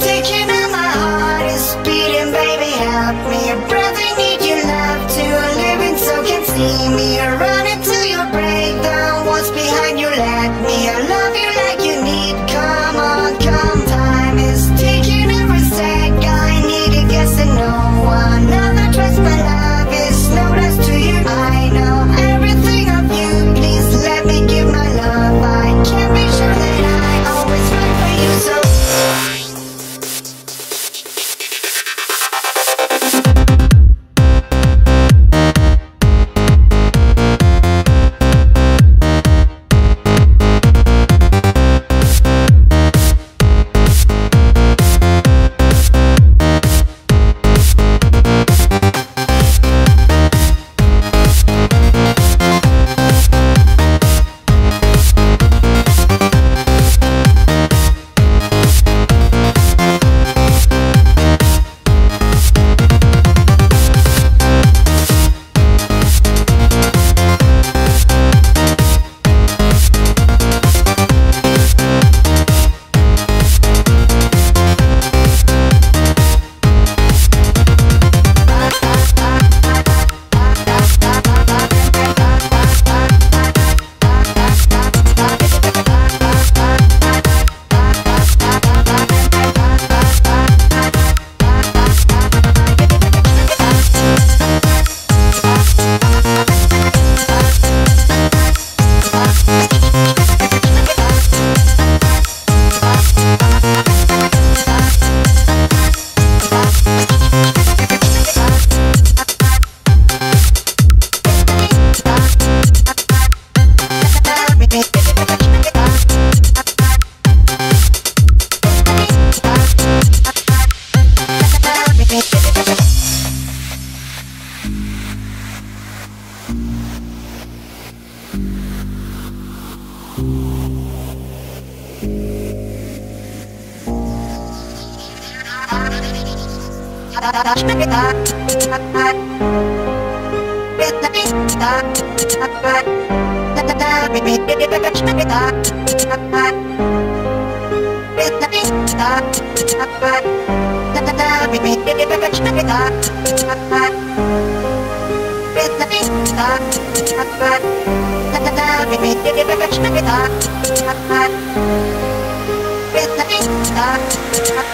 sticking out, my heart is beating, baby, help me. I breath, I need your love to live in so can see me running to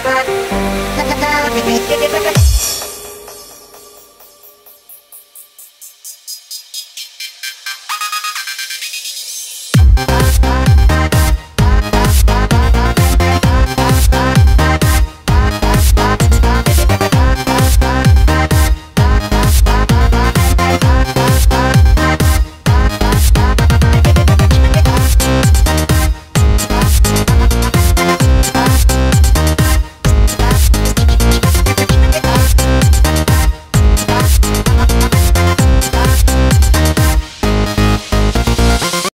Bye. Get, get, get, get.